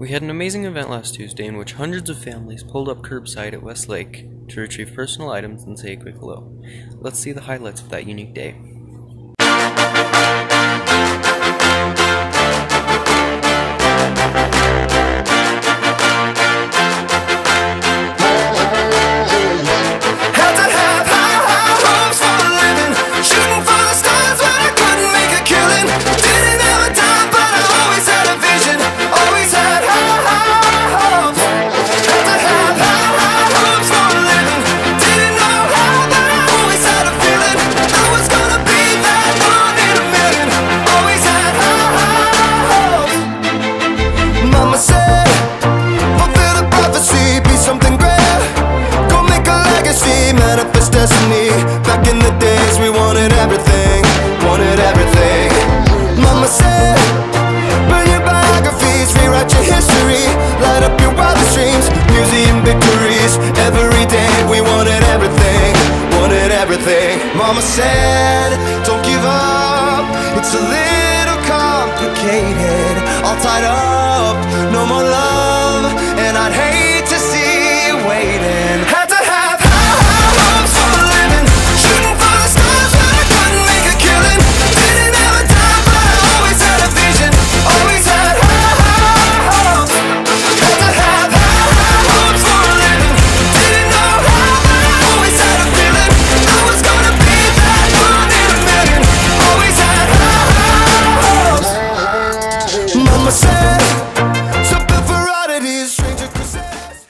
We had an amazing event last Tuesday in which hundreds of families pulled up curbside at Westlake to retrieve personal items and say a quick hello. Let's see the highlights of that unique day. Manifest destiny. Back in the days, we wanted everything, wanted everything. Mama said, burn your biographies, rewrite your history, light up your wildest dreams, museum victories. Every day, we wanted everything, wanted everything. Mama said, don't give up, it's a little complicated, all tied up, no more love,